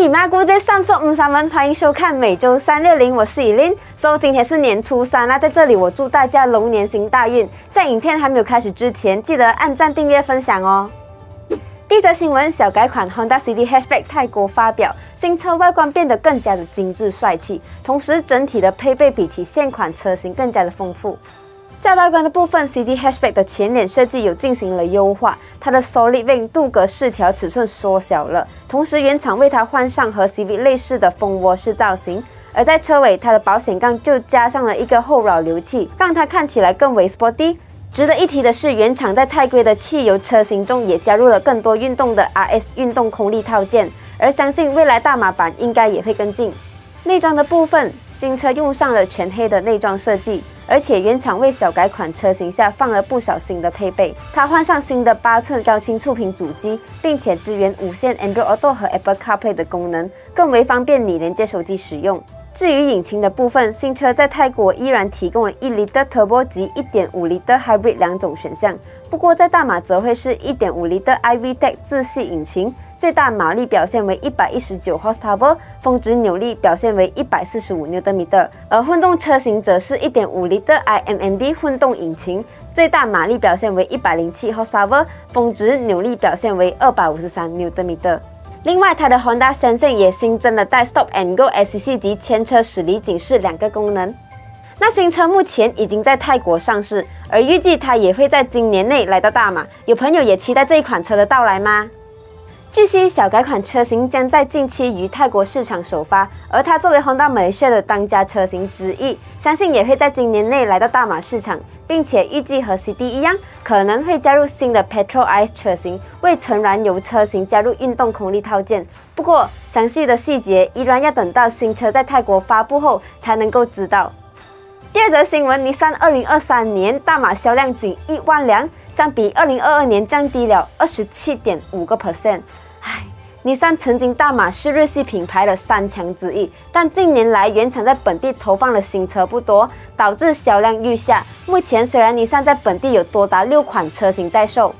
哎，马姑姐三十五三们，欢迎收看每周三六零，我是以琳。So 今天是年初三那在这里我祝大家龙年行大运。在影片还没有开始之前，记得按赞、订阅、分享哦。第一则新闻：小改款 Honda City Hatchback 泰国发表新车外观变得更加的精致帅气，同时整体的配备比起现款车型更加的丰富。在外观的部分，CD Hatchback 的前脸设计有进行了优化，它的 Solid Wing 镀铬饰条尺寸缩小了，同时原厂为它换上和 CV 类似的蜂窝式造型。而在车尾，它的保险杠就加上了一个后扰流器，让它看起来更为 sporty。值得一提的是，原厂在泰规的汽油车型中也加入了更多运动的 RS 运动空力套件，而相信未来大马版应该也会跟进。内装的部分，新车用上了全黑的内装设计。而且原厂为小改款车型下放了不少新的配备，它换上新的八寸高清触屏主机，并且支援无线 Android Auto 和 Apple CarPlay 的功能，更为方便你连接手机使用。至于引擎的部分，新车在泰国依然提供了一 l i t e Turbo 及一点五 l i t e Hybrid 两种选项，不过在大马则会是一点五 l i t e IVTEC 自吸引擎。最大马力表现为一百一十九 horsepower，峰值扭力表现为一百四十五牛顿米的，而混动车型则是一点五 L 的 iMMD 混动引擎，最大马力表现为一百零七 horsepower，峰值扭力表现为二百五十三牛顿米的。另外，它的 Honda Sensing 也新增了带 Stop and Go SCC 及前车驶离警示两个功能。那新车目前已经在泰国上市，而预计它也会在今年内来到大马。有朋友也期待这一款车的到来吗？据悉，小改款车型将在近期于泰国市场首发，而它作为 Honda Malaysia 的当家车型之一，相信也会在今年内来到大马市场，并且预计和 CD 一样，可能会加入新的 Petrol Ice 车型，为纯燃油车型加入运动空力套件。不过，详细的细节依然要等到新车在泰国发布后才能够知道。第二则新闻，尼桑2023年大马销量仅一万辆。相比二零二二年降低了二十七点五个 percent，唉，尼桑曾经大马是日系品牌的三强之一，但近年来原厂在本地投放的新车不多，导致销量愈下。目前虽然尼桑在本地有多达六款车型在售，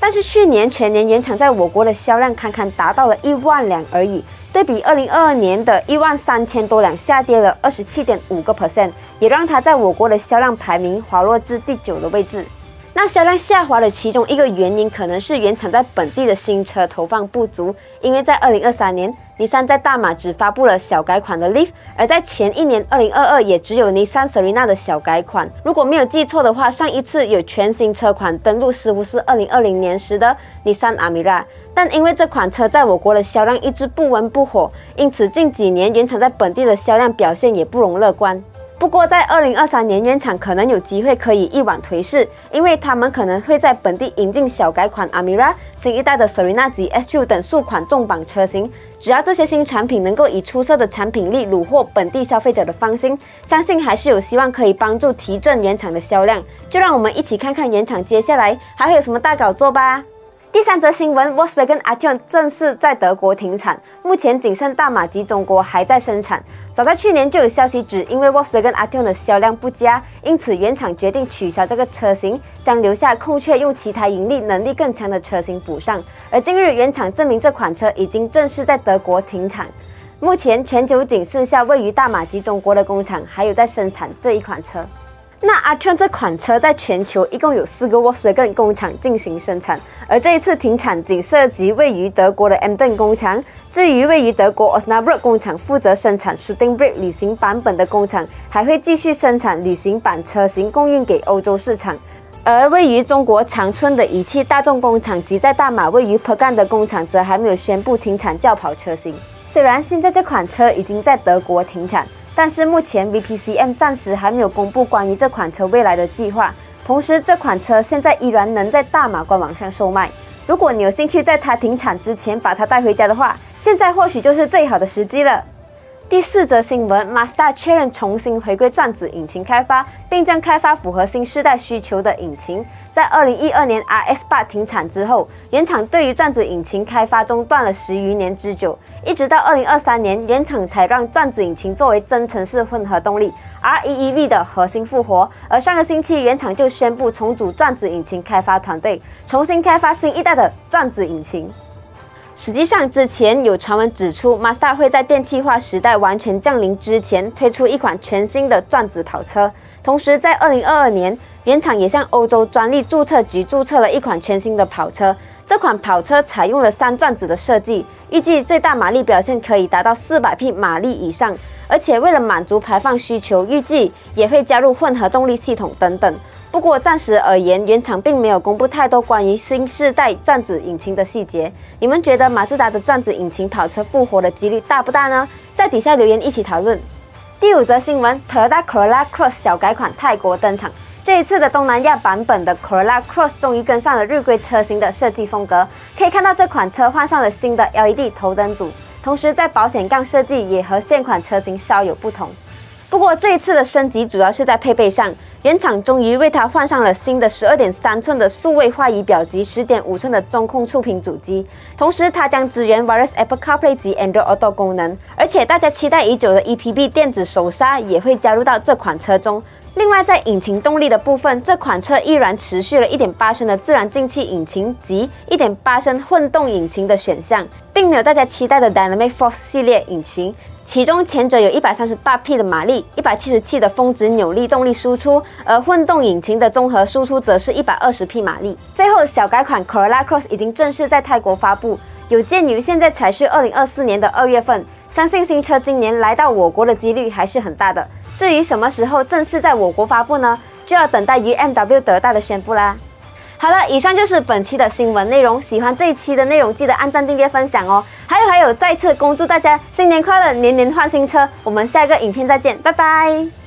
但是去年全年原厂在我国的销量堪堪达到了一万辆而已，对比二零二二年的一万三千多辆，下跌了二十七点五个 percent，也让它在我国的销量排名滑落至第九的位置。那销量下滑的其中一个原因，可能是原厂在本地的新车投放不足。因为在二零二三年，尼桑在大马只发布了小改款的 Leaf，而在前一年二零二二也只有尼桑 Serena 的小改款。如果没有记错的话，上一次有全新车款登陆似乎是二零二零年时的尼桑 Amira，但因为这款车在我国的销量一直不温不火，因此近几年原厂在本地的销量表现也不容乐观。不过，在二零二三年，原厂可能有机会可以一往颓势，因为他们可能会在本地引进小改款 Amira、新一代的 Serena 及 S2 等数款重磅车型。只要这些新产品能够以出色的产品力虏获本地消费者的芳心，相信还是有希望可以帮助提振原厂的销量。就让我们一起看看原厂接下来还会有什么大搞作吧。第三则新闻，Volkswagen a t t o n 正式在德国停产，目前仅剩大马及中国还在生产。早在去年就有消息指，因为 Volkswagen a t t o n 的销量不佳，因此原厂决定取消这个车型，将留下空缺，用其他盈利能力更强的车型补上。而近日原厂证明这款车已经正式在德国停产，目前全球仅剩下位于大马及中国的工厂还有在生产这一款车。那阿 t 这款车在全球一共有四个 Volkswagen 工厂进行生产，而这一次停产仅涉及位于德国的 Emden 工厂。至于位于德国 Osnabrück 工厂负责生产 Shooting Brake 旅行版本的工厂，还会继续生产旅行版车型供应给欧洲市场。而位于中国长春的一汽大众工厂及在大马位于 p e g a n 的工厂，则还没有宣布停产轿跑车型。虽然现在这款车已经在德国停产。但是目前 VPCM 暂时还没有公布关于这款车未来的计划。同时，这款车现在依然能在大马官网上售卖。如果你有兴趣在它停产之前把它带回家的话，现在或许就是最好的时机了。第四则新闻，Mazda 确认重新回归转子引擎开发，并将开发符合新世代需求的引擎。在二零一二年 RS 八停产之后，原厂对于转子引擎开发中断了十余年之久，一直到二零二三年，原厂才让转子引擎作为增程式混合动力 REEV 的核心复活。而上个星期，原厂就宣布重组转子引擎开发团队，重新开发新一代的转子引擎。实际上，之前有传闻指出，Mazda 会在电气化时代完全降临之前推出一款全新的转子跑车。同时，在二零二二年，原厂也向欧洲专利注册局注册了一款全新的跑车。这款跑车采用了三转子的设计，预计最大马力表现可以达到四百匹马力以上。而且，为了满足排放需求，预计也会加入混合动力系统等等。不过暂时而言，原厂并没有公布太多关于新世代转子引擎的细节。你们觉得马自达的转子引擎跑车复活的几率大不大呢？在底下留言一起讨论。第五则新闻：Toyota Corolla Cross 小改款泰国登场。这一次的东南亚版本的 Corolla Cross 终于跟上了日规车型的设计风格。可以看到这款车换上了新的 LED 头灯组，同时在保险杠设计也和现款车型稍有不同。不过这一次的升级主要是在配备上。原厂终于为它换上了新的十二点三寸的数位化仪表及十点五寸的中控触屏主机，同时它将支援 Wireless Apple CarPlay 及 Android Auto 功能，而且大家期待已久的 EPB 电子手刹也会加入到这款车中。另外，在引擎动力的部分，这款车依然持续了一点八升的自然进气引擎及一点八升混动引擎的选项，并没有大家期待的 Dynamic Force 系列引擎。其中前者有一百三十八匹的马力，一百七十七的峰值扭力动力输出，而混动引擎的综合输出则是一百二十匹马力。最后，小改款 Corolla Cross 已经正式在泰国发布。有鉴于现在才是二零二四年的二月份，相信新车今年来到我国的几率还是很大的。至于什么时候正式在我国发布呢？就要等待 UMW 得到的宣布啦。好了，以上就是本期的新闻内容。喜欢这一期的内容，记得按赞、订阅、分享哦。还有还有，再次恭祝大家新年快乐，年年换新车。我们下一个影片再见，拜拜。